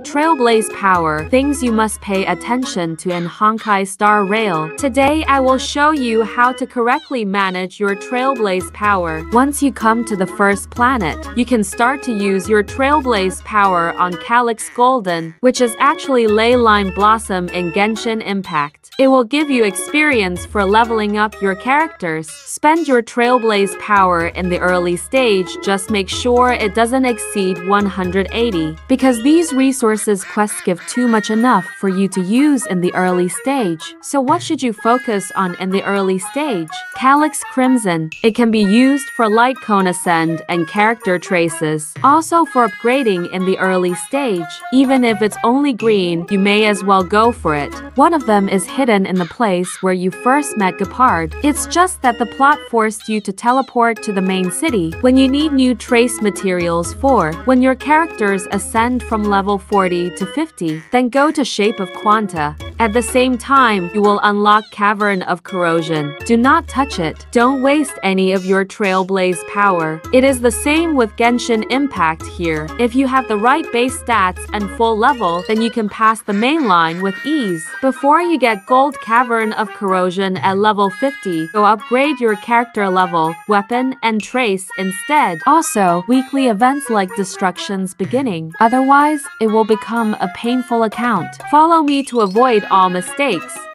Trailblaze Power, things you must pay attention to in Honkai Star Rail. Today I will show you how to correctly manage your Trailblaze Power. Once you come to the first planet, you can start to use your Trailblaze Power on Calyx Golden, which is actually Leyline Blossom in Genshin Impact. It will give you experience for leveling up your characters. Spend your Trailblaze Power in the early stage, just make sure it doesn't exceed 180, because these resources quests give too much enough for you to use in the early stage. So what should you focus on in the early stage? Calyx Crimson. It can be used for light cone ascend and character traces. Also for upgrading in the early stage. Even if it's only green, you may as well go for it. One of them is hidden in the place where you first met Gepard. It's just that the plot forced you to teleport to the main city when you need new trace materials for when your characters ascend from level 40 to 50, then go to Shape of Quanta. At the same time, you will unlock Cavern of Corrosion. Do not touch it. Don't waste any of your Trailblaze power. It is the same with Genshin Impact here. If you have the right base stats and full level, then you can pass the main line with ease. Before you get Gold Cavern of Corrosion at level 50, go upgrade your character level, weapon, and trace instead. Also, weekly events like Destruction's beginning. Otherwise, it will become a painful account. Follow me to avoid all mistakes.